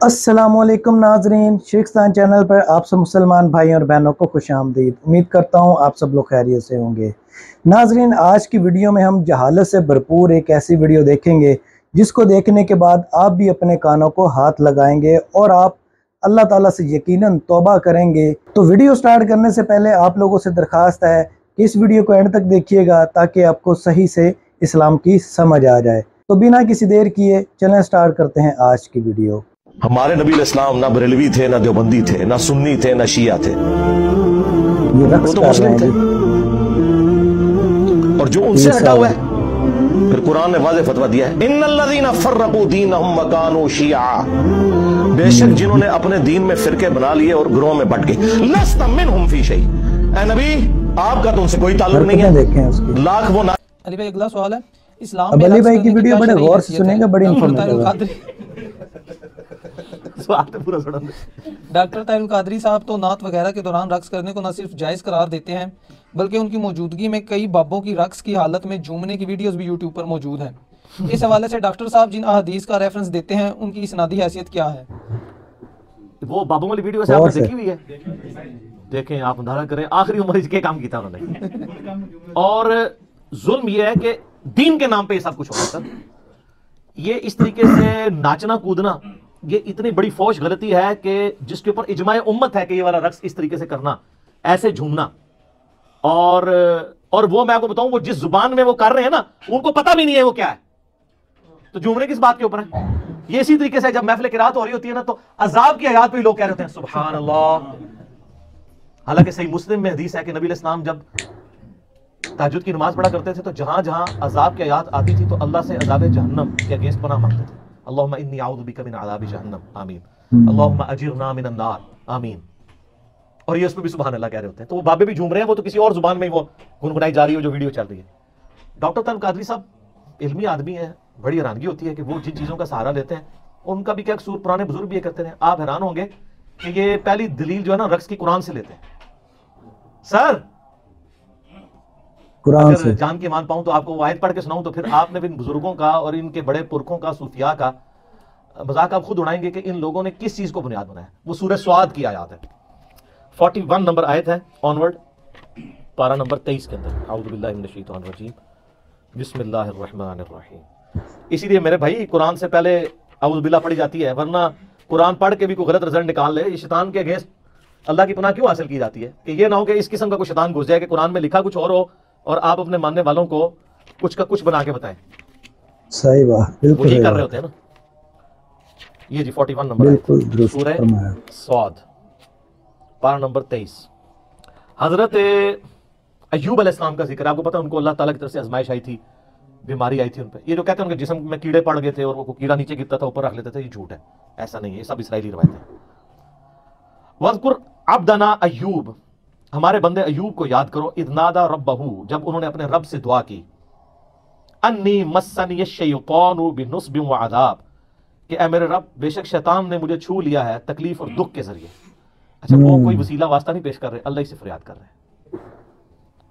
असलकुम नाजरीन शेखस्तान चैनल पर आप सब मुसलमान भाई और बहनों को खुश आमदीद। उम्मीद करता हूँ आप सब लोग खैरियत से होंगे। नाजरीन, आज की वीडियो में हम जहालत से भरपूर एक ऐसी वीडियो देखेंगे, जिसको देखने के बाद आप भी अपने कानों को हाथ लगाएँगे और आप अल्लाह ताला से यकीनन तौबा करेंगे। तो वीडियो स्टार्ट करने से पहले आप लोगों से दरख्वास्त है कि इस वीडियो को एंड तक देखिएगा, ताकि आपको सही से इस्लाम की समझ आ जाए। तो बिना किसी देर किए चलें स्टार्ट करते हैं आज की वीडियो। हमारे नबी इस्लाम ना बरेलवी थे ना देवबंदी थे ना सुन्नी थे ना शिया थे। वो तो मुस्लिम थे। और जो उनसे हटा हुआ है फिर कुरान ने वाजे फतवा दिया है इन फर्रकू दीन मकानो शिया। बेशक जिन्होंने अपने दीन में फिरके बना लिए और ग्रोह में बट गए। लस्त मिनहुम फ़ी नबी आपका तो उनसे कोई ताल्लुक नहीं है। देखें उसकी। लाख वो ना अली भाई अगला सवाल है। इस्लाम में अली भाई की वीडियो बड़े गौर से सुनेंगे? बड़ी डॉक्टर informative है। तारुल कादरी सवाल तो पूरा दे। डॉक्टर तारुल कादरी साहब तो नात वगैरह के दौरान रक्स करने को न सिर्फ़ जायज़ करार देते हैं बल्कि उनकी मौजूदगी में कई बाबों की रक्स की हालत में झूमने की वीडियोस भी यूट्यूब पर मौजूद हैं। इस हवाले से डॉक्टर साहब जिन अहदीस का रेफरेंस देते हैं उनकी इसनादी हैसियत क्या है? वो बाबू वाली वीडियो से आपने देखी हुई है? देखें आप अंधारा करें आखिरी उम्र इसके काम किया उन्होंने। और जुल्म ये है कि दीन के नाम पे ये सब कुछ हो रहा है ये इस तरीके से नाचना कूदना ये इतनी बड़ी फौज गलती है कि जिसके ऊपर इजमाय उम्मत है कि ये वाला रक्स इस तरीके से करना, ऐसे झूमना। और और वो मैं आपको बताऊँ, वो जिस ज़ुबान में वो कर रहे हैं ना, उनको पता भी नहीं है वो क्या है। तो झूमने किस बात के ऊपर है? ये इसी तरीके से जब महफिल की रात हो रही होती है ना तो अजाब की आयात पे लोग कह रहे हैं अल्लाह हालाँकि सही मुस्लिम में हदीस है कि नबी इस्लाम जब ताजुद की नमाज़ पढ़ा करते थे तो जहाँ जहाँ अजाब की आयात आती थी तो अल्लाह से अजाब जहन्नम के अगेंस्ट पनाह मांगते थे। अल्लाहुम्मा इन्नी आऊदु बिका मिन अजाब जहन्नम आमीन अल्लाहुम्मा अजिरना मिन अन्नार आमीन और ये उसमें भी सुबहान अल्लाह कह रहे होते हैं। तो वो बाबे भी झूम रहे हैं वो तो किसी और ज़ुबान में वो गुनगुनाई जा रही है जो वीडियो चल रही है। डॉक्टर तन कादरी साहब इल्मी आदमी है बड़ी हैरानगी होती है कि वो जिन चीज़ों का सहारा लेते हैं उनका भी क्या कसूर पुराने बुज़ुर्ग भी ये करते रहे। आप हैरान होंगे कि ये पहली दलील जो है ना रक्स की कुरान से लेते हैं। सर! कुरान से। जान के मान पाऊँ तो आपको वो आयत पढ़ के सुनाऊं तो फिर आपने भी बुज़ुर्गों का और इनके बड़े पुरखों का सूफिया का मज़ाक आप खुद उड़ाएँगे कि इन लोगों ने किस चीज़ को बुनियाद बनाया। वो सूरह स्वाद की आयत है। 41 नंबर आयत है ऑनवर्ड पारा नंबर 23 के अंदर। आऊदु बिल्लाहि मिनश शैतानिर रजीम। बिस्मिल्लाहिर रहमानिर रहीम इसीलिए मेरे भाई कुरान से पहले आऊदु बिल्ला पढ़ी जाती है वरना कुरान पढ़ के भी कोई गलत रिज़ल्ट निकाल ले। शैतान के अगेंस्ट अल्लाह की पनाह क्यों हासिल की जाती है? कि ये ना हो कि इस किस्म का कोई शैतान घुस जाए कि कुरान में लिखा कुछ और हो। और आप अपने मानने वालों को कुछ का कुछ बना के बताएँ। सही बात वो बिल्कुल यही कर रहे होते हैं ना? ये जी 41 नंबर बिल्कुल सूरह फरमाया। पारा नंबर 23 हज़रत अयूब अलैहिस्सलाम का ज़िक्र। आपको पता है उनको अल्लाह ताला की तरफ़ से आजमाइश आई थी बीमारी आई थी उन पर ये जो कहते हैं उनके जिसम में कीड़े पड़ गए थे और वो कीड़ा नीचे गिरता था ऊपर रख लेते थे ये झूठ है। ऐसा नहीं है सब इसराइली रवायत है। वजकुर अब्दना अयूब हमारे बंदे अयूब को याद करो इदनादा रब्बहू जब उन्होंने अपने रब से दुआ की। अन्नी मस्सनी बिनुस्बिन कि ए मेरे रब बेशक शैतान ने मुझे छू लिया है तकलीफ़ और दुख के ज़रिए। अच्छा वो कोई वसीला वास्ता नहीं पेश कर रहे अल्लाह से फरियाद कर रहे हैं।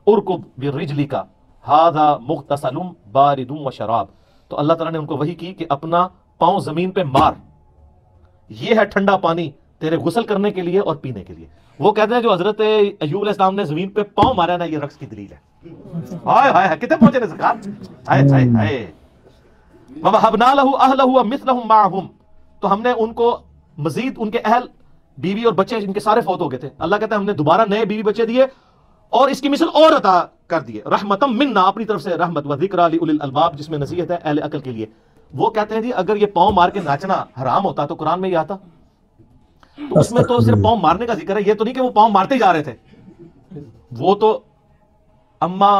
उरकुब बिरिजली का हादा मुख्तसलुम बारिदुम व शराब। तो अल्लाह ताला ने उनको वही की कि अपना पाँव ज़मीन पे मार। ये है ठंडा पानी तेरे गुसल करने के लिए और पीने के लिए। वो कहते हैं जो हज़रत अयूब अलैहिस्सलाम ने ज़मीन पे पाँव मारा ना, ये रक्स की दलील है। हाय हाय कितने पहुँचे सरकार? हाय हाय हाय। वहबना लहू तो हमने उनको, मजीद उनके अहल, बीवी और बच्चे, इनके सारे फौत हो गए थे। अल्लाह कहता है, हमने दोबारा नए बीवी बच्चे दिए और इसकी मिसल और अता कर दिए। रहमतम मिन्ना, अपनी तरफ़ से रहमत अलबाब, जिसमें नसीहत है अहले अकल के लिए। वो कहते हैं जी, अगर ये पाँव मार के नाचना हराम होता तो कुरान में ये आता। उसमें तो सिर्फ़ पाँव मारने का ज़िक्र है। ये तो नहीं कि वो पाँव मारते जा रहे थे। वो तो अम्मा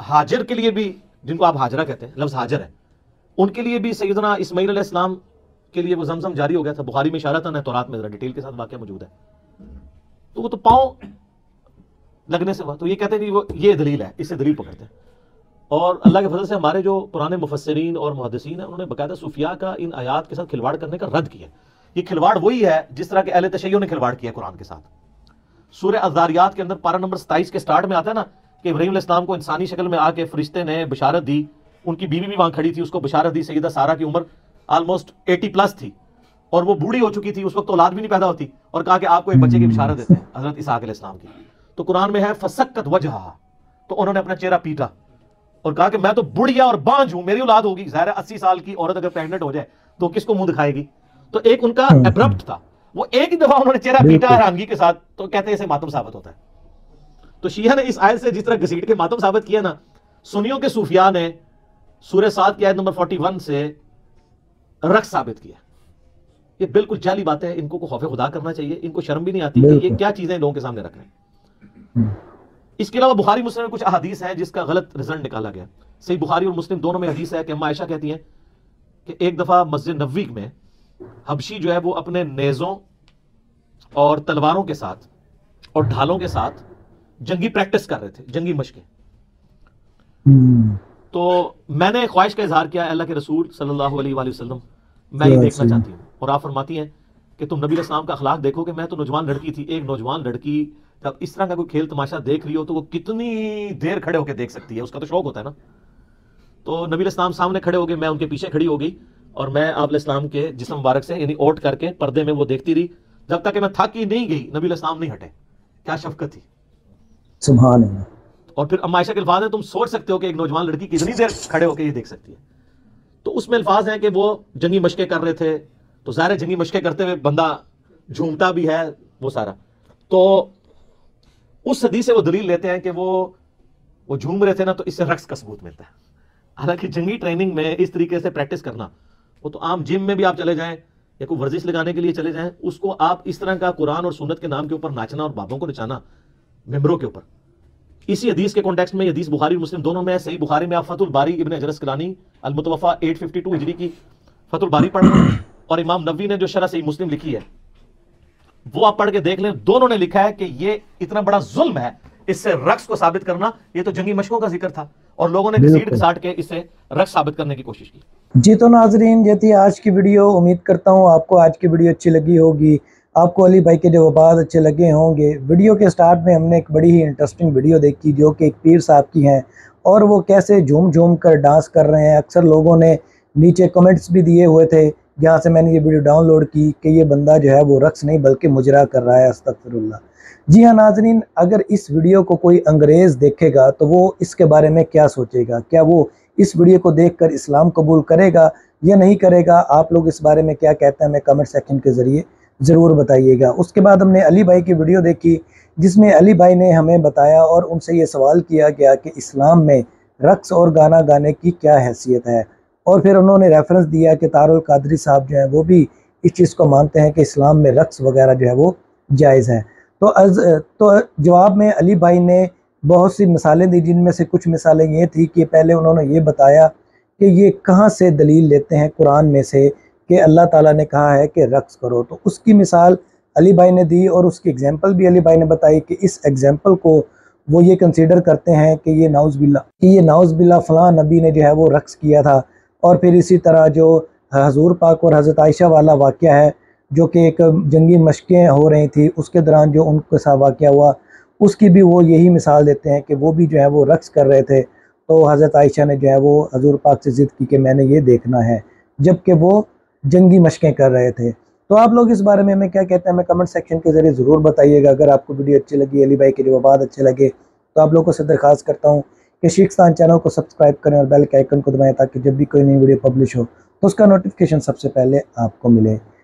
हाजिर के लिए भी, जिनको आप हाजरा कहते हैं, लफ्ज हाजिर है, उनके लिए भी सैदना इस्माइल अलैहिस्सलाम के लिए वो जमजम जारी हो गया था। बुखारी में इशारा था ना तौरात में जरा डिटेल के साथ वाक्य मौजूद है। तो वो तो पाँव लगने से हुआ। तो ये कहते हैं कि वो, ये दलील है इससे दलील पकड़ते हैं। और अल्लाह के फजल से हमारे जो पुराने मुफसरीन और मुहदसिन हैं, उन्होंने बकायदा सूफिया का इन आयात के साथ खिलवाड़ करने का रद्द किया। ये खिलवाड़ वही है जिस तरह के अहले तशैयों ने खिलवाड़ किया कुरान के साथ। सूर्य अजारियात के अंदर पारा नंबर सताइस के स्टार्ट में आता है ना कि इब्राहिम इस्लाम को इंसानी शक्ल में आके फरिश्ते ने बिशारत दी, उनकी बीवी भी वहाँ खड़ी थी, उसको बिशारत दी सईदा सारा की उम्र ऑलमोस्ट 80 प्लस थी। और वो बूढ़ी हो चुकी थी, उस वक्त औलाद भी नहीं पैदा होती और कहा कि आपको एक बच्चे की बिशारत देते हैं, हज़रत इसहाक इस्लाम की। तो कुरान में है, फसक्कत वजह। तो उन्होंने अपना चेहरा पीटा और कहा कि मैं तो बुढ़िया और बांझ हूँ, मेरी औलाद होगी, ज़ाहिर अस्सी साल की औरत अगर प्रेग्नेंट हो जाए तो किसको मुँह दिखाएगी? तो एक उनका एब्रप्ट था। वो एक ही दफ़ा उन्होंने चेहरा पीटा हैरानगी के साथ तो कहते हैं इसे मातम साबित होता है। तो शिया ने इस आयत से जिस तरह घसीट के मातम साबित किया ना सुनियों के सूफिया ने सूर्य सात की आयत नंबर 41 से रक्स साबित किया। ये बिल्कुल जाली बात है इनको को खौफ खुदा करना चाहिए इनको शर्म भी नहीं आती कि ये क्या चीज़ें लोगों के सामने रख रहे हैं। इसके अलावा बुखारी मुस्लिम में कुछ अहदीस है जिसका गलत रिज़ल्ट निकाला गया। सही बुखारी और मुस्लिम दोनों में हदीस है कि अम्मा आयशा कहती हैं कि एक दफ़ा मस्जिद नबवी में हबशी जो है वो अपने नेजों और तलवारों के साथ और ढालों के साथ जंगी प्रैक्टिस कर रहे थे जंगी मशकें। हम्म, तो मैंने ख्वाहिश का इजहार किया अल्लाह के रसूल सल्लल्लाहु अलैहि वसल्लम मैं ये देखना चाहती हूँ। और आप फरमाती हैं कि तुम नबी इस्लाम का अखलाक देखो कि मैं तो नौजवान लड़की थी एक नौजवान लड़की जब इस तरह का कोई खेल तमाशा देख रही हो तो वो कितनी देर खड़े होकर देख सकती है उसका तो शौक होता है ना। तो नबी इस्लाम सामने खड़े हो गए मैं उनके पीछे खड़ी हो गई और मैं आप इस्लाम के जिसम मुबारक से यानी ओट करके पर्दे में वो देखती रही जब तक कि मैं थक ही नहीं गई नबी इस्लाम नहीं हटे। क्या शफकत थी? सुभान और फिर अम्मा आयशा के अल्फाज हैं तुम सोच सकते हो कि एक नौजवान लड़की कितनी देर खड़े होकर ये देख सकती है। तो उसमें अल्फाज हैं कि वो जंगी मशकें कर रहे थे तो ज़ाहिर जंगी मशकें करते हुए बंदा झूमता भी है वो सारा। तो उस सदी से वो दलील लेते हैं कि वो वो झूम रहे थे ना तो इससे रक्स का सबूत मिलता है। हालाँकि जंगी ट्रेनिंग में इस तरीके से प्रैक्टिस करना वो तो आम जिम में भी आप चले जाएँ, या कोई वर्जिश लगाने के लिए चले जाएँ, उसको आप इस तरह का कुरान और सुन्नत के नाम के ऊपर नाचना और बाबों को नचाना मेम्बरों के ऊपर। इसी हदीस के कॉन्टेक्स्ट में हदीस बुखारी मुस्लिम दोनों में सही बुखारी में आप फतुल बारी इब्न अजरस कलानी, अलमुतवफ़ा 852 हिजरी की फतुल बारी पढ़ और इमाम नबी ने जो शरह सही मुस्लिम लिखी है, वो आप पढ़ के देख लें, दोनों ने लिखा है कि ये इतना बड़ा जुल्म है, इससे रक्स को साबित करना, ये तो जंगी मशकों का ज़िक्र था। और लोगों ने घसाट के इससे रक्स साबित करने की कोशिश की। जी तो नाजरीन ये थी आज की वीडियो। उम्मीद करता हूँ आपको आज की वीडियो अच्छी लगी होगी। आपको अली भाई के जो बात अच्छे लगे होंगे वीडियो के स्टार्ट में हमने एक बड़ी ही इंटरेस्टिंग वीडियो देखी जो कि एक पीर साहब की हैं। और वो कैसे झूम झूम कर डांस कर रहे हैं अक्सर लोगों ने नीचे कमेंट्स भी दिए हुए थे जहाँ से मैंने ये वीडियो डाउनलोड की कि ये बंदा जो है वो रक्स नहीं बल्कि मुजरा कर रहा है अस्तफरल्ला जी हाँ नाजरीन, अगर इस वीडियो को कोई अंग्रेज़ देखेगा तो वो इसके बारे में क्या सोचेगा? क्या वो इस वीडियो को देखकर इस्लाम कबूल करेगा या नहीं करेगा? आप लोग इस बारे में क्या कहते हैं? हमें कमेंट सेक्शन के ज़रिए ज़रूर बताइएगा। उसके बाद हमने अली भाई की वीडियो देखी, जिसमें अली भाई ने हमें बताया और उनसे ये सवाल किया गया कि इस्लाम में रक्स और गाना गाने की क्या हैसियत है? और फिर उन्होंने रेफरेंस दिया कि तारुल कादरी साहब जो हैं, वो भी इस चीज़ को मानते हैं कि इस्लाम में रक्स वगैरह जो है, वो जायज़ है। तो अज तो जवाब में अली भाई ने बहुत सी मिसालें दी, जिनमें से कुछ मिसालें ये थी कि पहले उन्होंने ये बताया कि ये कहाँ से दलील लेते हैं कुरान में से कि अल्लाह ताला ने कहा है कि रक्स करो। तो उसकी मिसाल अली भाई ने दी और उसकी एग्जांपल भी अली भाई ने बताई कि इस एग्जांपल को वो ये कंसीडर करते हैं कि ये नाउज़ बिल्ला कि ये नाउज़ बिल्ला फ़लाँ नबी ने जो है वो रक्स किया था। और फिर इसी तरह जो हजूर पाक और हज़रत आयशा वाला वाक़ है जो कि एक जंगी मशक़ें हो रही थी, उसके दौरान जो उनके साथ वाक़ हुआ, उसकी भी वो यही मिसाल देते हैं कि वो भी जो है वो रक्स कर रहे थे। तो हज़रत आयशा ने जो है वो हजूर पाक से ज़िद की कि मैंने ये देखना है, जबकि वो जंगी मशक़ें कर रहे थे। तो आप लोग इस बारे में हमें क्या कहते हैं, हमें कमेंट सेक्शन के ज़रिए ज़रूर बताइएगा। अगर आपको वीडियो अच्छी लगी, अली भाई के जवाब अच्छे लगे तो आप लोगों से दरख्वास्त करता हूँ कि शीखस्तान चैनल को सब्सक्राइब करें और बेल के आइकन को दबाएँ ताकि जब भी कोई नई वीडियो पब्लिश हो तो उसका नोटिफिकेशन सबसे पहले आपको मिले।